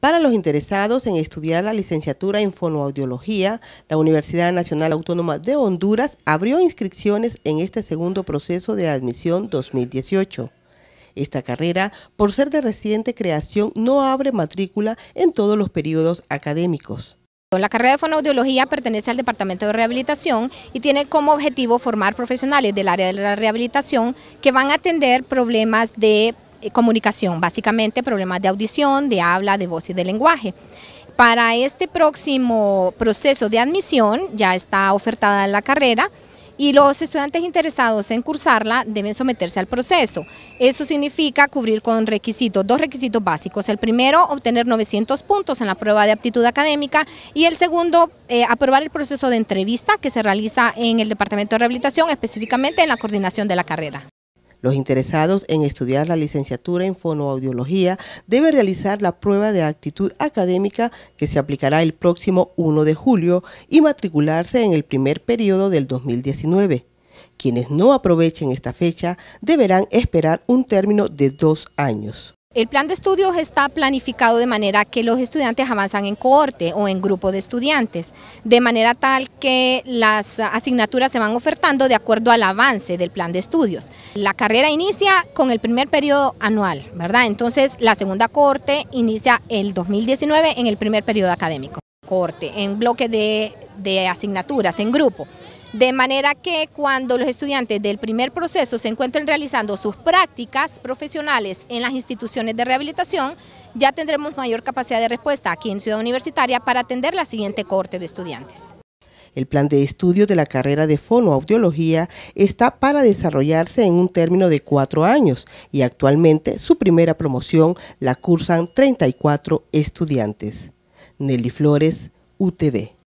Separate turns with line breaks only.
Para los interesados en estudiar la licenciatura en fonoaudiología, la Universidad Nacional Autónoma de Honduras abrió inscripciones en este segundo proceso de admisión 2018. Esta carrera, por ser de reciente creación, no abre matrícula en todos los periodos académicos.
La carrera de fonoaudiología pertenece al Departamento de Rehabilitación y tiene como objetivo formar profesionales del área de la rehabilitación que van a atender problemas de comunicación, básicamente problemas de audición, de habla, de voz y de lenguaje. Para este próximo proceso de admisión ya está ofertada la carrera y los estudiantes interesados en cursarla deben someterse al proceso. Eso significa cubrir con requisitos, dos requisitos básicos. El primero, obtener 900 puntos en la prueba de aptitud académica y el segundo, eh, aprobar el proceso de entrevista que se realiza en el Departamento de Rehabilitación, específicamente en la coordinación de la carrera.
Los interesados en estudiar la licenciatura en fonoaudiología deben realizar la prueba de actitud académica que se aplicará el próximo 1 de julio y matricularse en el primer periodo del 2019. Quienes no aprovechen esta fecha deberán esperar un término de dos años.
El plan de estudios está planificado de manera que los estudiantes avanzan en cohorte o en grupo de estudiantes, de manera tal que las asignaturas se van ofertando de acuerdo al avance del plan de estudios. La carrera inicia con el primer periodo anual, ¿verdad? Entonces la segunda cohorte inicia el 2019 en el primer periodo académico. Cohorte en bloque de, de asignaturas, en grupo de manera que cuando los estudiantes del primer proceso se encuentren realizando sus prácticas profesionales en las instituciones de rehabilitación, ya tendremos mayor capacidad de respuesta aquí en Ciudad Universitaria para atender la siguiente corte de estudiantes.
El plan de estudio de la carrera de fonoaudiología está para desarrollarse en un término de cuatro años y actualmente su primera promoción la cursan 34 estudiantes. Nelly Flores, UTV.